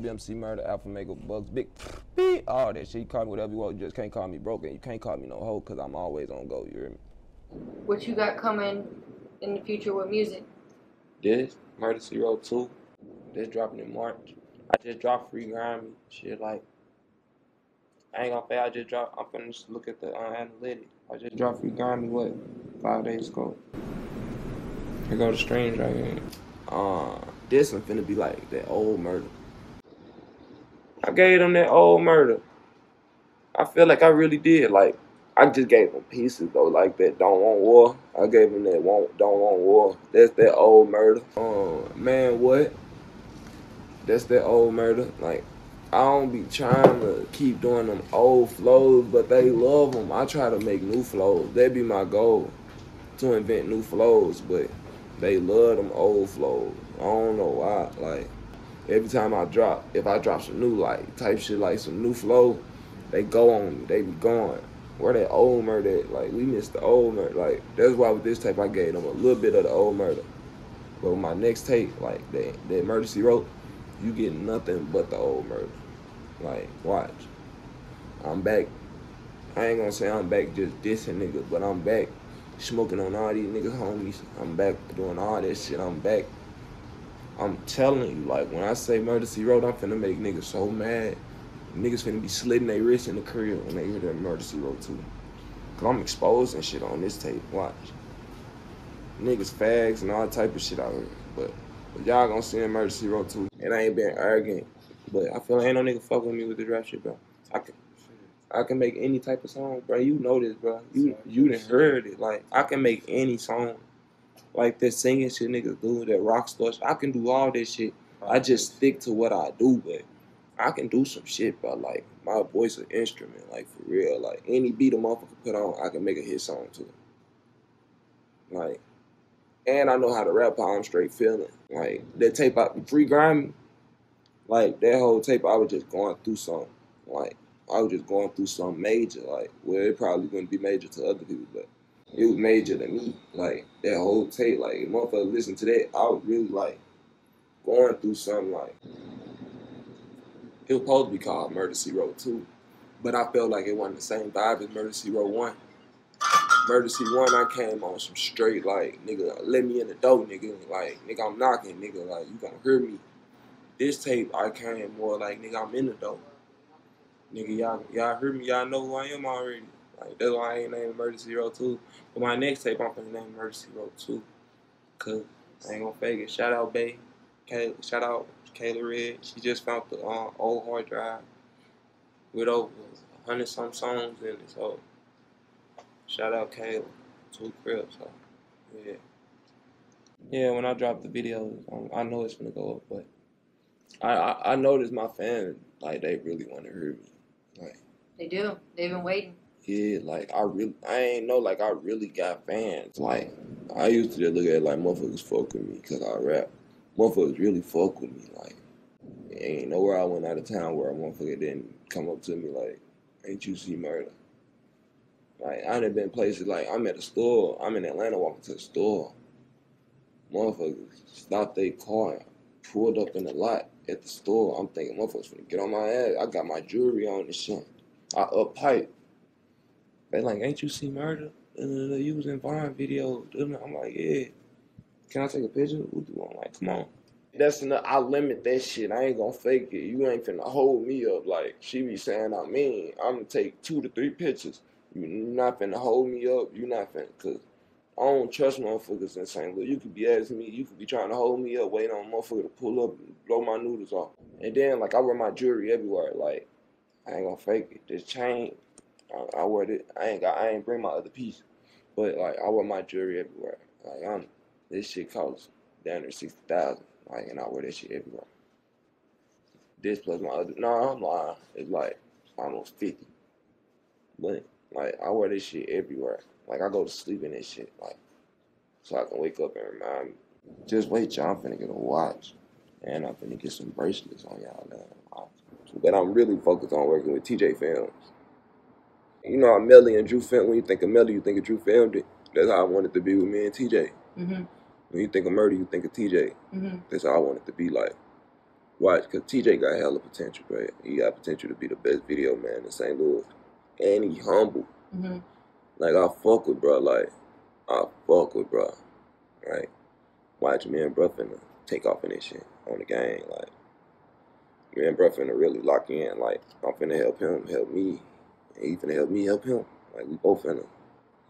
WMC Murder, Alpha Mega Bugs, Big, beep, all that shit. You call me whatever you want. You just can't call me broken. You can't call me no hoe because I'm always on go. You hear me? What you got coming in the future with music? This, Murda Cee Wrote 2, this dropping in March. I just dropped Free Grimy. Shit, like, I ain't gonna say I just dropped. I'm finna just look at the uh, analytics. I just dropped Free Grimy, what, five days ago. Here go the streams right here. Uh, this one finna be like that old murder. I gave them that old murder. I feel like I really did. Like, I just gave them pieces though, like that don't want war. I gave them that won't don't want war. That's that old murder. Oh man, what? That's that old murder. Like, I don't be trying to keep doing them old flows, but they love them. I try to make new flows. That be my goal, to invent new flows. But they love them old flows. I don't know why. Like every time I drop, if I drop some new like type shit, like some new flow, they go on. They be gone. Where that old murder at? Like we missed the old murder. Like that's why with this tape I gave them a little bit of the old murder. But with my next tape, like the that Murda Cee Wrote, you get nothing but the old murder. Like watch. I'm back. I ain't gonna say I'm back just dissing niggas, but I'm back smoking on all these niggas homies. I'm back doing all that shit. I'm back. I'm telling you, like when I say Cee Wrote, I'm finna make niggas so mad. Niggas finna be slitting their wrists in the crib when they hear the Murda Cee Wrote too. Cause I'm exposing shit on this tape. Watch. Niggas fags and all type of shit out here. But, but y'all gonna see Cee Wrote too. And I ain't been arrogant. But I feel like ain't no nigga fuck with me with the rap shit, bro. I can I can make any type of song, bro. You know this, bro. You you done heard it. Like I can make any song. Like that singing shit niggas do, that rock star shit. I can do all this shit. I just stick to what I do, but I can do some shit, bro. Like my voice an instrument, like for real. Like any beat a motherfucker put on, I can make a hit song to. Like, and I know how to rap how I'm straight feeling. Like that tape out free grimy. Like that whole tape, I was just going through something. Like I was just going through some major, like, well, it probably wouldn't be major to other people, but it was major to me. Like, that whole tape, like, motherfucker listen to that, I was really, like, going through something, like, it was supposed to be called Murder Road 2, but I felt like it wasn't the same vibe as Murda Cee Wrote 1. Murder C 1, I came on some straight, like, nigga, let me in the door, nigga. Like, nigga, I'm knocking, nigga. Like, you gonna hear me. This tape, I came more like, nigga, I'm in the door. Nigga, y'all y'all heard me, y'all know who I am already. Like that's why I ain't named Murda Cee Wrote Two. But my next tape I'm gonna name Murda Cee Wrote Two. Cause I ain't gonna fake it. Shout out Bay. Kayla, shout out Kayla Red. She just found the uh, old hard drive with over hundred some songs in it. So shout out Kayla. Two cribs. So yeah. Yeah, when I drop the video, um, I know it's gonna go up, but I, I, I noticed my fans like they really want to hear me. Like They do. They've been waiting. Yeah, like I really I ain't know like I really got fans. Like I used to just look at it like motherfuckers fuck with me because I rap. Motherfuckers really fuck with me. Like ain't nowhere I went out of town where a motherfucker didn't come up to me like, ain't you Cee Murda? Like I done been places like I'm at a store. I'm in Atlanta walking to the store. Motherfuckers stopped their car, pulled up in the lot at the store. I'm thinking motherfuckers finna get on my ass. I got my jewelry on and shit. I up pipe. They like, ain't you Cee Murda? And you was in Vine video. I'm like, yeah. Can I take a picture? I'm like, come on. That's enough. I limit that shit. I ain't gonna fake it. You ain't finna hold me up like she be saying I mean. I'm gonna take two to three pictures. You not finna hold me up. You not finna, cause I don't trust motherfuckers in St. Louis. You could be asking me, you could be trying to hold me up, waiting on a motherfucker to pull up and blow my noodles off. And then, like, I wear my jewelry everywhere. Like, I ain't gonna fake it. This chain, I, I wear it. I ain't got, I ain't bring my other piece. But, like, I wear my jewelry everywhere. Like, I'm, this shit costs down there 60000 Like, and I wear that shit everywhere. This plus my other, no, I'm lying. It's like almost 50. But, like, I wear this shit everywhere. Like I go to sleep in this shit, like so I can wake up and remind. Just wait, y'all. I'm finna get a watch, and I'm finna get some bracelets on y'all. Man. But I'm really focused on working with TJ Filmz. You know, Melly and Drew Film. When you think of Melly, you think of Drew Filmed it. That's how I wanted to be with me and TJ. Mm-hmm. When you think of murder, you think of TJ. Mm-hmm. That's how I want it to be like. Watch, cause TJ got hella potential, bro. He got potential to be the best video man in St. Louis, and he humble. hmm Like I fuck with bro. Like I fuck with bro. Right. Watch me and bro finna take off in this shit on the game. Like me and bro finna really lock in. Like I'm finna help him, help me, and he finna help me, help him. Like we both finna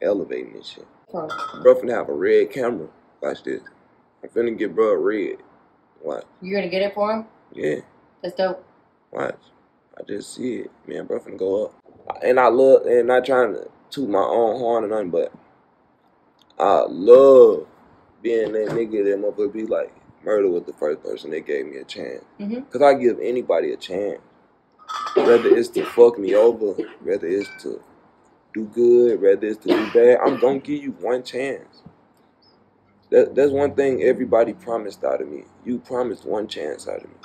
elevate this shit. From Bro finna have a red camera. Watch this. I'm finna get bro red. Watch. you're gonna get it for him. Yeah. That's dope. Watch. I just see it. Me and bro finna go up. And I love, and not trying to toot my own horn or nothing, but I love being that nigga that motherfucker be like, murder was the first person that gave me a chance. Mhm. Cause I give anybody a chance. Whether it's to fuck me over, whether it's to do good, whether it's to do bad, I'm gonna give you one chance. That, that's one thing everybody promised out of me. You promised one chance out of me.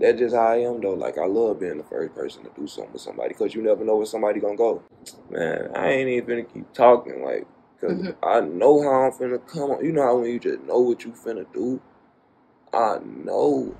That's just how I am though. Like I love being the first person to do something with somebody because you never know where somebody gonna go. Man, I ain't even gonna keep talking like because Mhm. I know how I'm finna come on. You know how when you just know what you finna do. I know